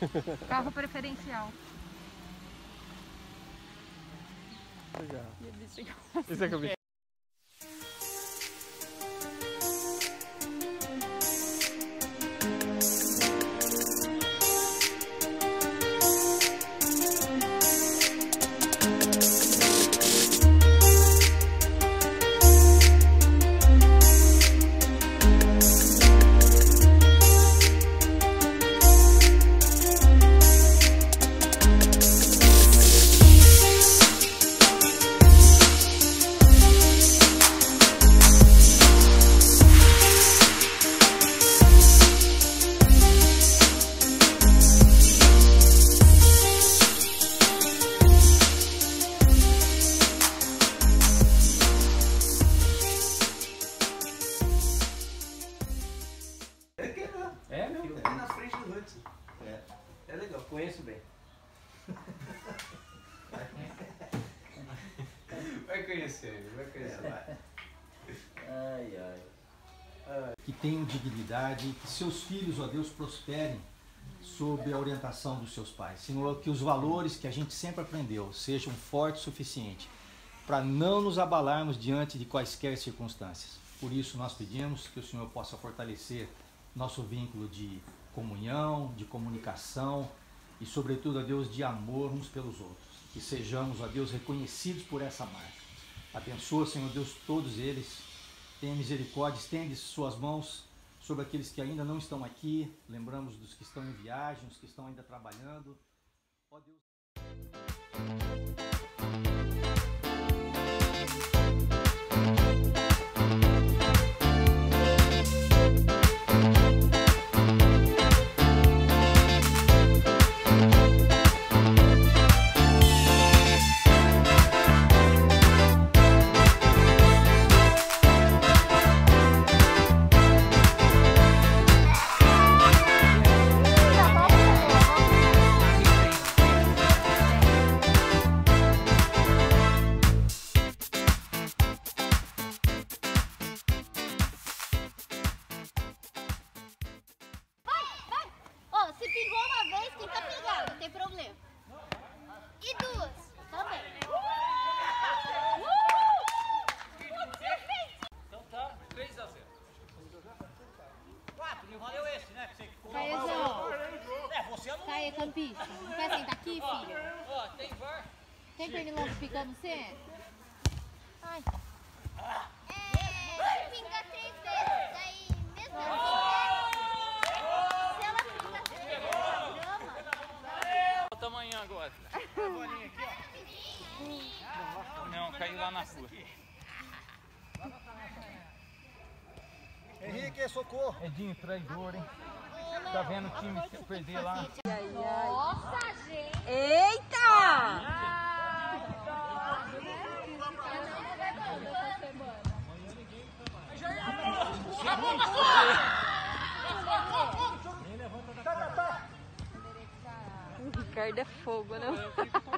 Carro preferencial. Legal. E Esse é que eu vi. Vai conhecer, vai conhecer. vai. Ai, ai. que tenham dignidade, que seus filhos, ó Deus, prosperem sob a orientação dos seus pais. Senhor, que os valores que a gente sempre aprendeu sejam fortes o suficiente para não nos abalarmos diante de quaisquer circunstâncias. Por isso nós pedimos que o Senhor possa fortalecer nosso vínculo de comunhão, de comunicação e, sobretudo, a Deus, de amor uns pelos outros. Que sejamos, ó Deus, reconhecidos por essa marca. Abençoa, Senhor Deus, todos eles. Tenha misericórdia, estende suas mãos sobre aqueles que ainda não estão aqui. Lembramos dos que estão em viagem, os que estão ainda trabalhando. Ó Deus. E duas, também. Então tá, 3x0. 4, não valeu esse, né? Que você Caezão, É, você não. Caê campista, não quer sentar aqui, filho? Ó, tem VAR. Tem pernilongo picando você? Ai. É, pinga três vezes, aí mesmo assim, se ela pinga três vezes grama, Olha o tamanho agora. Não, caiu lá na rua. Henrique, socorro! Edinho, traidor, hein? Tá vendo o time perder lá? Nossa, gente! Eita! O Ricardo é fogo, né?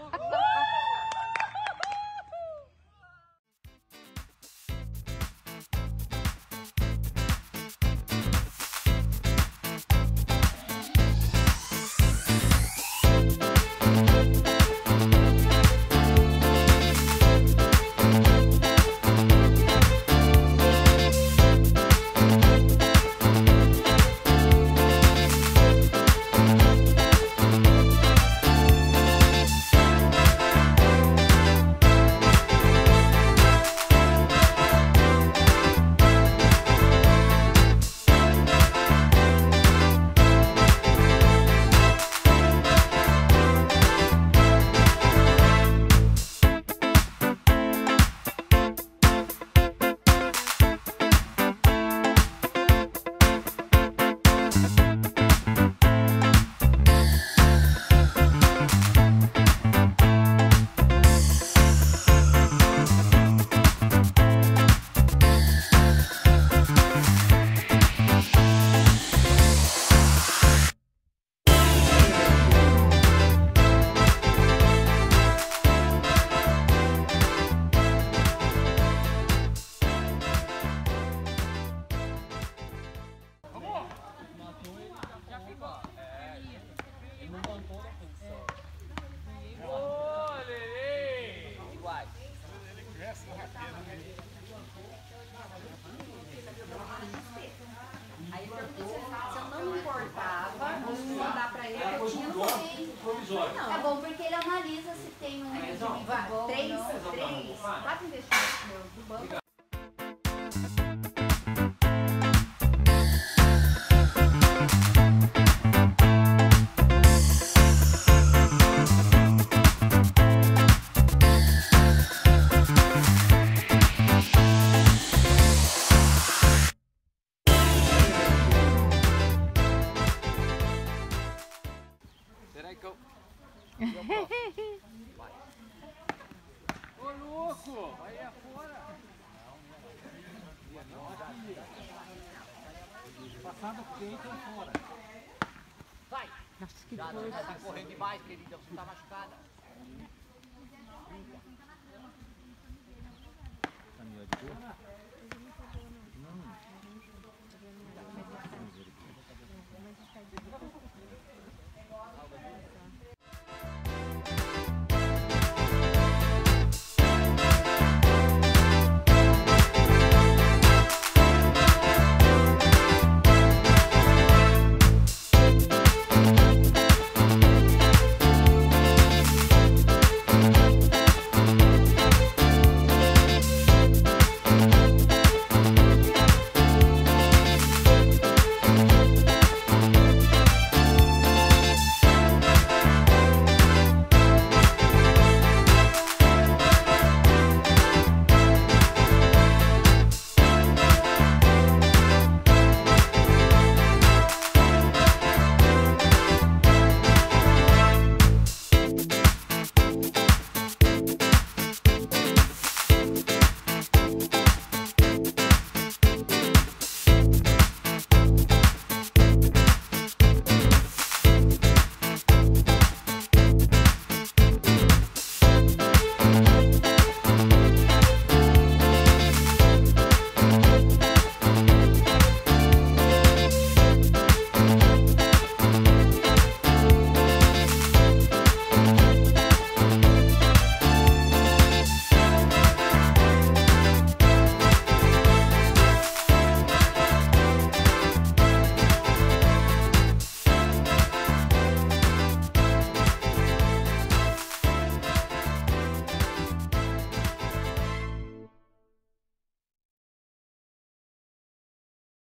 passada que ou fora. Vai! Nossa, que Já, coisa. Tá correndo demais, querida. Você está machucada. Tá Brinca. Melhor de boa? Não.